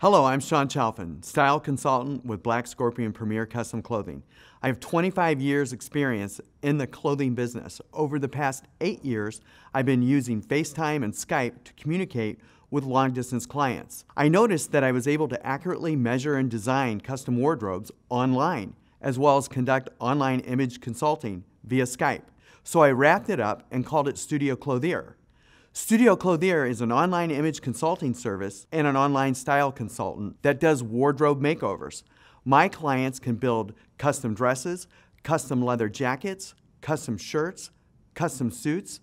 Hello, I'm Sean Chalfin, style consultant with Black Scorpion Premier Custom Clothing. I have 25 years experience in the clothing business. Over the past eight years, I've been using FaceTime and Skype to communicate with long distance clients. I noticed that I was able to accurately measure and design custom wardrobes online, as well as conduct online image consulting via Skype. So I wrapped it up and called it Studio Clothier. Studio Clothier is an online image consulting service and an online style consultant that does wardrobe makeovers. My clients can build custom dresses, custom leather jackets, custom shirts, custom suits.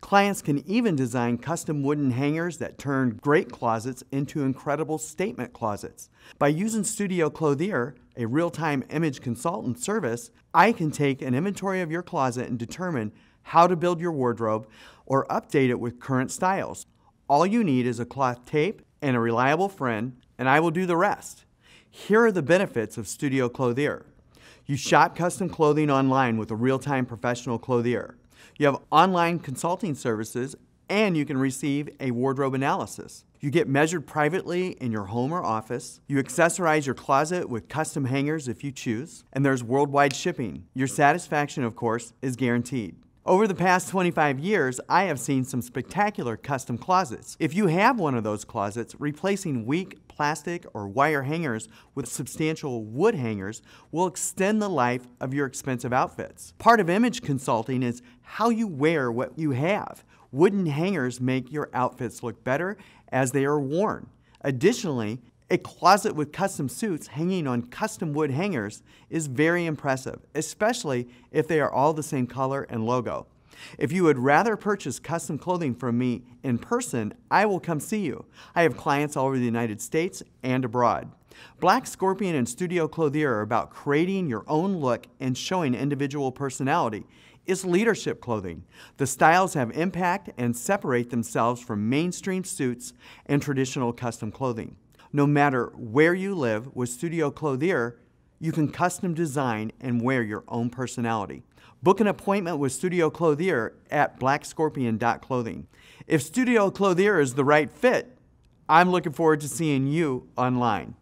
Clients can even design custom wooden hangers that turn great closets into incredible statement closets. By using Studio Clothier, a real-time image consultant service, I can take an inventory of your closet and determine how to build your wardrobe, or update it with current styles. All you need is a cloth tape and a reliable friend, and I will do the rest. Here are the benefits of Studio Clothier. You shop custom clothing online with a real-time professional clothier. You have online consulting services and you can receive a wardrobe analysis. You get measured privately in your home or office. You accessorize your closet with custom hangers if you choose. And there's worldwide shipping. Your satisfaction, of course, is guaranteed. Over the past 25 years, I have seen some spectacular custom closets. If you have one of those closets, replacing weak plastic or wire hangers with substantial wood hangers will extend the life of your expensive outfits. Part of image consulting is how you wear what you have. Wooden hangers make your outfits look better as they are worn. Additionally, a closet with custom suits hanging on custom wood hangers is very impressive, especially if they are all the same color and logo. If you would rather purchase custom clothing from me in person, I will come see you. I have clients all over the United States and abroad. Black Scorpion and Studio Clothier are about creating your own look and showing individual personality. It's leadership clothing. The styles have impact and separate themselves from mainstream suits and traditional custom clothing. No matter where you live, with Studio Clothier, you can custom design and wear your own personality. Book an appointment with Studio Clothier at blackscorpion.clothing. If Studio Clothier is the right fit, I'm looking forward to seeing you online.